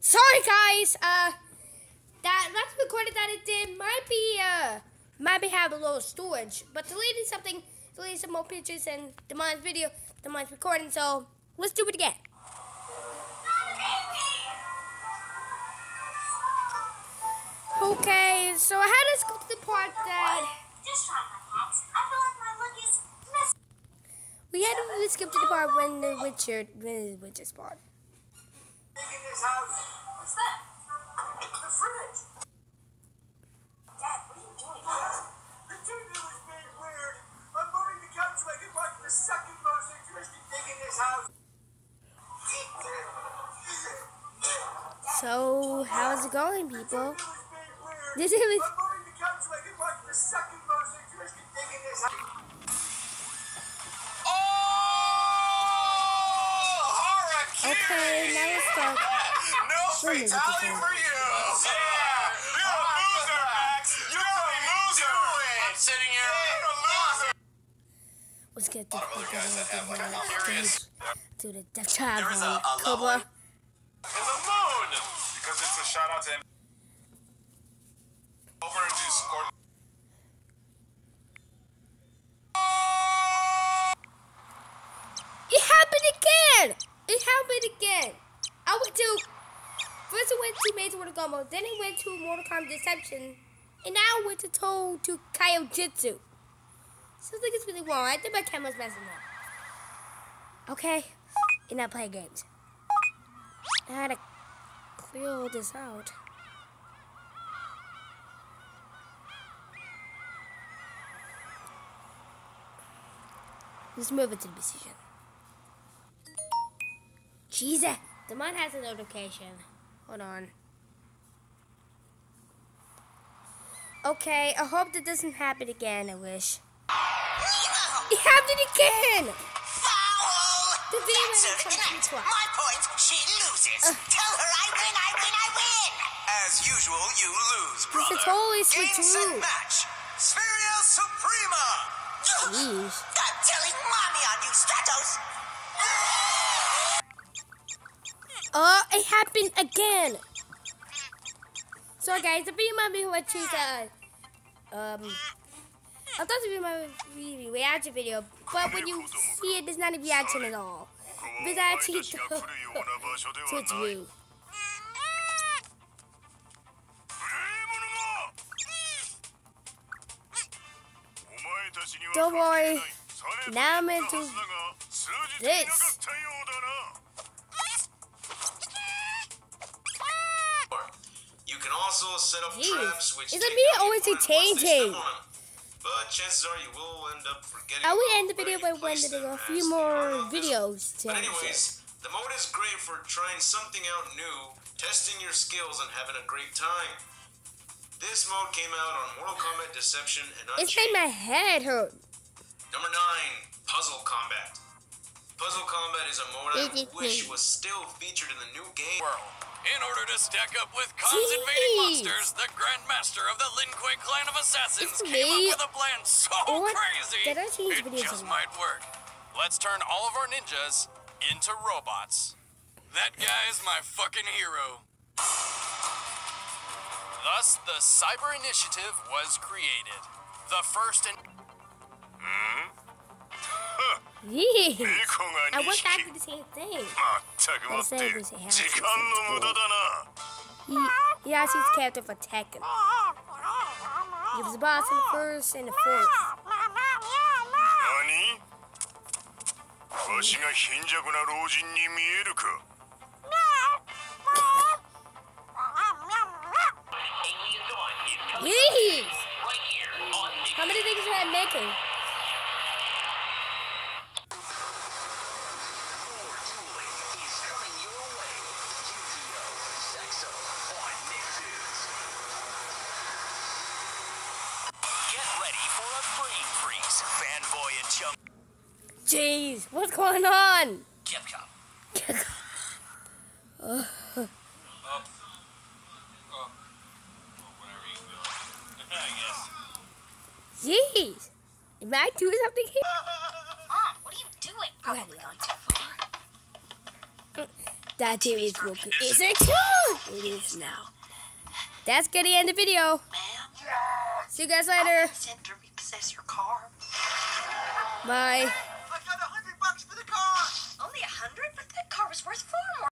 Sorry, guys. Uh, that last recording that it did might be uh might be have a little storage, but deleting something, deleting some more pictures and the mine's video, the mine's recording. So let's do it again. Okay, so I had to to the part that we had to skip to the part when the Witcher, when the Witcher's part. In. What's that? The fridge. Dad, what are you doing? The TV was being weird. I'm moving the couch to make it like the second most interesting thing in this house. So how's it going, people? It was being weird. This is I'm moving the couch to make it like the second most interesting thing in this house. Oh, okay. Now let's start. No Wait a minute, fatality for you! Yeah! You're a loser, Max! You're a loser! I'm sitting here. You're a loser! Let's get the really guys that have, like, a to curious- to the death There was a- a Cobra. level- It's a moon! Because it's a shout out to him. Over and do score. It happened again. It happened again. I went to first I went to Maze Mortal Kombat, then I went to Mortal Kombat Deception, and now I went to Toe to Kaio Jitsu. Something it's really wrong. I think my camera's messing up. Okay, and I play games. I had to clear all this out. Let's move it to the decision. Jesus, the mine has a notification. Hold on. Okay, I hope that doesn't happen again. I wish. It happened again. Foul! The video That's went her from to. My point, she loses. Tell her I win, I win, I win! As usual, you lose, This brother. is totally Game, switch set, rules. match. Spheria Suprema! Jeez. I'm telling mommy on you, Stratos! Oh, it happened again. So guys, the video might be what choose uh um I thought it was my re- reaction video, but when you see it, it's not a reaction at all. It's actually to its view. Don't worry. Now I'm into this. Set up Jeez. traps which Is it me or is it opponent once they changing? step on them. But chances are you will end up forgetting. I will end the video by you placed rendering them a few more are not visible. videos to But anyways, the mode is great for trying something out new, testing your skills, and having a great time. This mode came out on Mortal Kombat Deception and It's Unchained. made my head hurt. Number nine, Puzzle Kombat. Puzzle Kombat is a mode I wish was still featured in the new game. world. In order to stack up with Kahn's Jeez. invading monsters, the Grand Master of the Lin Kuei clan of assassins It's came me. up with a plan so What? crazy Did I change it just might work. Let's turn all of our ninjas into robots. That guy is my fucking hero. Thus, the Cyber Initiative was created. The first and Yes. I went back to the same thing. 全くもって時間の無駄だな He, he has his character for Tekken. He was the boss in the first and the fourth. 何わしが貧弱な老人に見えるか Jeez, what's going on? Capcom. Jeez. Am I doing something here? Mom, what are you doing? I haven't gone too far. that TV is broken. Is it too? It is now. That's gonna end the video. Ma'am, See you guys later. sent to repossess your car. Bye. I got a hundred bucks for the car. Only a hundred? But that car was worth more.